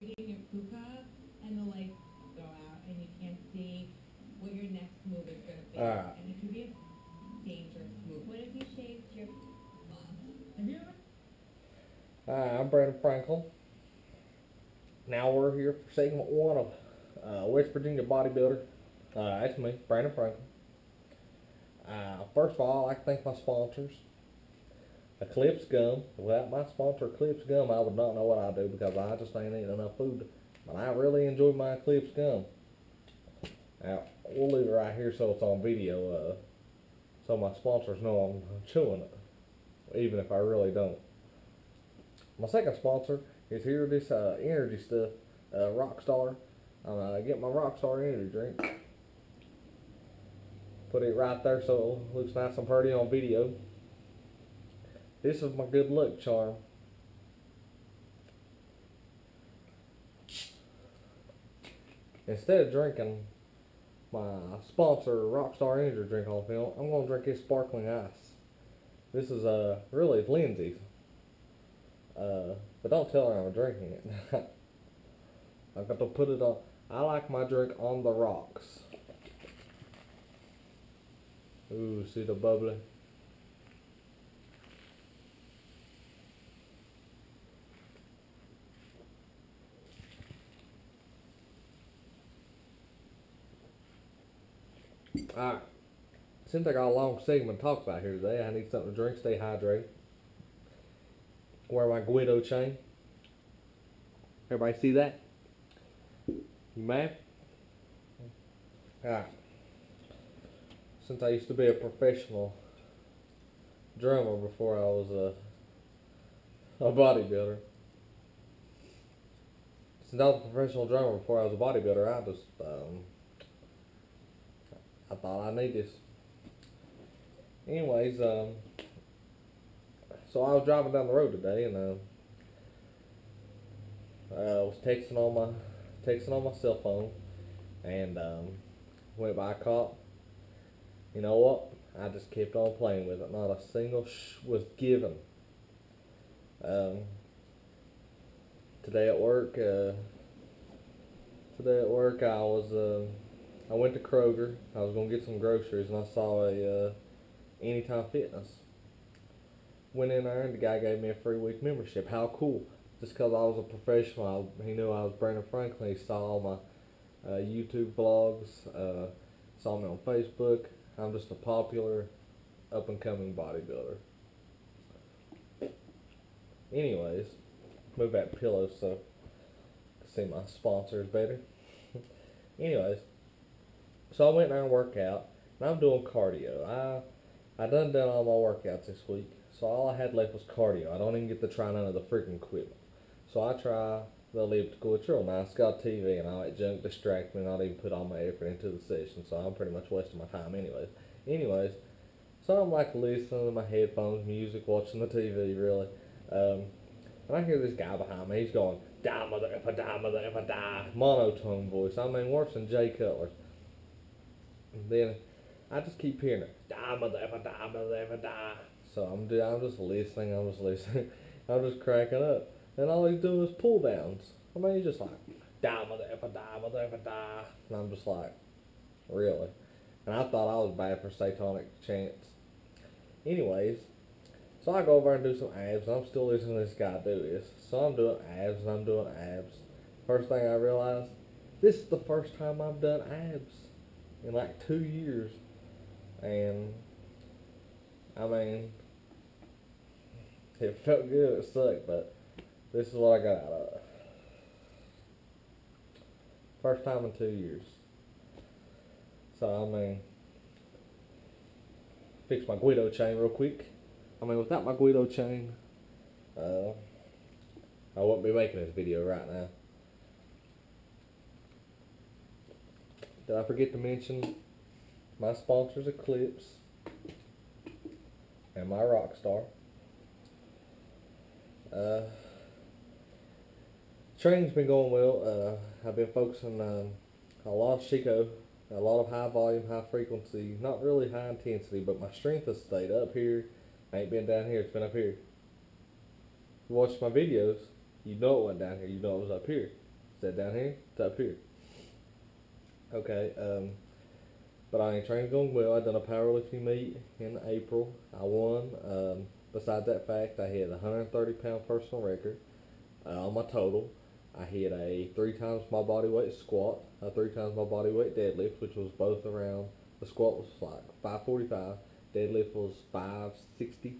your puka and the lights go out and you can't see what your next move is gonna be. Ah. And it can be a dangerous move. What if you shaved your? Have you ever? Hi, I'm Brandon Franklin. Now we're here for segment one of uh, West Virginia Bodybuilder. Uh, that's me, Brandon Franklin. Uh, first of all, I'd like to thank my sponsors. Eclipse Gum. Without my sponsor, Eclipse Gum, I would not know what I do because I just ain't eating enough food. But I really enjoy my Eclipse Gum. Now, we'll leave it right here so it's on video, uh, so my sponsors know I'm chewing it, even if I really don't. My second sponsor is here this uh, energy stuff, uh, Rockstar. I'm uh, get my Rockstar energy drink. Put it right there so it looks nice and pretty on video. This is my good luck charm. Instead of drinking my sponsor Rockstar energy drink on film, I'm gonna drink this sparkling ice. This is uh really Lindsay's. Uh, but don't tell her I'm drinking it. I've got to put it on. I like my drink on the rocks. Ooh, see the bubbly? Alright. Since I got a long segment to talk about here today, I need something to drink, stay hydrated wear my Guido chain. Everybody see that? You mad? Alright. Since I used to be a professional drummer before I was a, a bodybuilder. Since I was a professional drummer before I was a bodybuilder, I just, um, I thought I need this. Anyways, um, so I was driving down the road today, and uh, I was texting on my texting on my cell phone, and um, went by a cop. You know what? I just kept on playing with it. Not a single sh was given. Um, today at work, uh, today at work, I was uh, I went to Kroger. I was gonna get some groceries, and I saw a uh, Anytime Fitness went in there and the guy gave me a free week membership. How cool! Just because I was a professional, I, he knew I was Brandon Franklin. He saw all my uh, YouTube vlogs, uh, saw me on Facebook. I'm just a popular, up and coming bodybuilder. Anyways, move that pillow so I can see my sponsors better. Anyways, so I went there and worked out, and I'm doing cardio. I I done done all my workouts this week. So all I had left was cardio. I don't even get to try none of the freaking equipment. So I try the elliptical. It's real nice. Got TV and all that junk distract me. Not even put all my effort into the session. So I'm pretty much wasting my time anyways. Anyways, so I'm like listening to my headphones, music, watching the TV really. Um, and I hear this guy behind me. He's going, die mother if I die, mother if I die. Monotone voice. I mean worse than Jay Cutler. And then I just keep hearing it. Die mother die, mother die. So I'm, I'm just listening, I'm just listening. I'm just cracking up. And all he's doing is pull downs. I mean, he's just like, die, mother die, mother die. And I'm just like, really? And I thought I was bad for satanic chants. Anyways, so I go over and do some abs, and I'm still listening to this guy do this. So I'm doing abs, and I'm doing abs. First thing I realized, this is the first time I've done abs in like two years. And, I mean, it felt good, it sucked, but this is what I got out of it. First time in two years. So, I mean, fix my Guido chain real quick. I mean, without my Guido chain, uh, I wouldn't be making this video right now. Did I forget to mention my sponsors Eclipse and my Rockstar? Uh, training's been going well. Uh, I've been focusing on a lot of Chico, a lot of high volume, high frequency, not really high intensity, but my strength has stayed up here. I ain't been down here, it's been up here. You watch my videos, you know it went down here, you know it was up here. Is that down here? It's up here. Okay, um, but I ain't trained going well. I done a powerlifting meet in April. I won. Um, besides that fact, I hit a 130 pound personal record uh, on my total. I hit a three times my body weight squat, a three times my body weight deadlift, which was both around. The squat was like 545, deadlift was 560,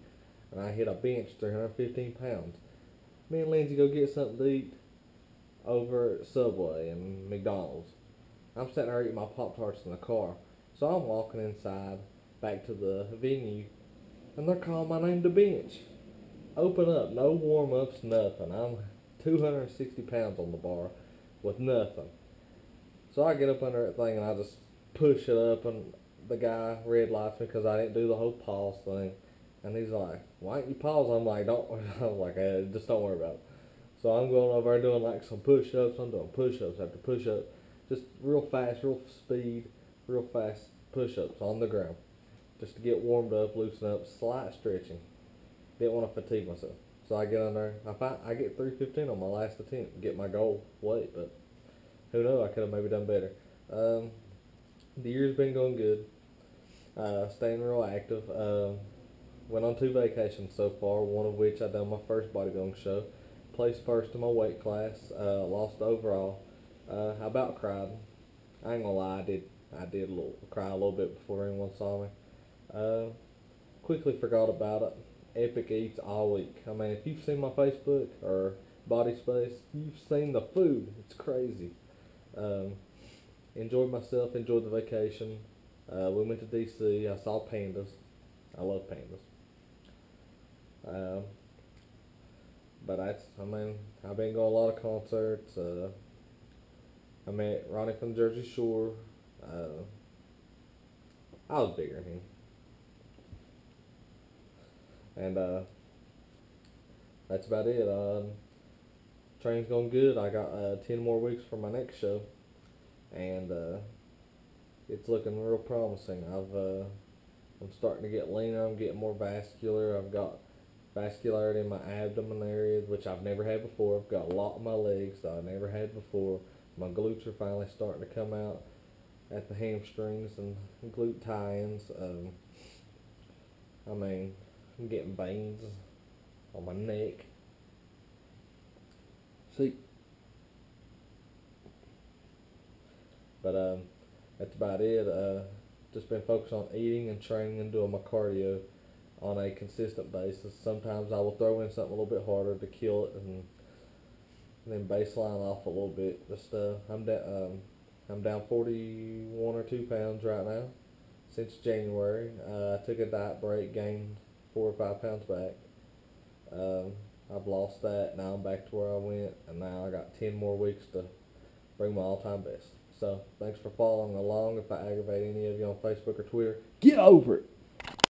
and I hit a bench 315 pounds. Me and Lindsay go get something to eat over at Subway and McDonald's. I'm sitting there eating my Pop Tarts in the car. So I'm walking inside back to the venue and they're calling my name to bench. Open up, no warm ups, nothing. I'm 260 pounds on the bar with nothing. So I get up under that thing and I just push it up and the guy red lights me because I didn't do the whole pause thing. And he's like, why don't you pause? I'm like, don't, I'm like, eh, just don't worry about it. So I'm going over there doing like some push-ups. I'm doing push-ups after push-up, just real fast, real speed, real fast push-ups on the ground, just to get warmed up, loosen up, slight stretching. Didn't want to fatigue myself, so I get on there. I find, I get 315 on my last attempt, get my goal weight, but who knows? I could have maybe done better. Um, the year's been going good. Uh, staying real active. Um, went on two vacations so far, one of which I done my first bodybuilding show placed first in my weight class. Uh, lost overall. Uh, I about cried. I ain't gonna lie, I did. I did a little, cry a little bit before anyone saw me. Uh, quickly forgot about it. Epic eats all week. I mean, if you've seen my Facebook or Body Space, you've seen the food. It's crazy. Um, enjoyed myself. Enjoyed the vacation. Uh, we went to DC. I saw pandas. I love pandas. Um, but that's, I mean, I've been going to a lot of concerts. Uh, I met Ronnie from Jersey Shore. Uh, I was bigger than him. And uh, that's about it. Um, training's going good. I got uh, 10 more weeks for my next show. And uh, it's looking real promising. I've uh, I'm starting to get leaner. I'm getting more vascular. I've got vascularity in my abdomen area, which I've never had before. I've got a lot in my legs that I never had before. My glutes are finally starting to come out at the hamstrings and glute tie-ins. Um, I mean, I'm getting veins on my neck. See, but um, that's about it. Uh, just been focused on eating and training and doing my cardio on a consistent basis. Sometimes I will throw in something a little bit harder to kill it and, then baseline off a little bit. Just uh, I'm down um, I'm down 41 or two pounds right now since January. Uh, I took a diet break, gained four or five pounds back. Um, I've lost that. Now I'm back to where I went, and now I got 10 more weeks to bring my all-time best. So thanks for following along. If I aggravate any of you on Facebook or Twitter, get over it.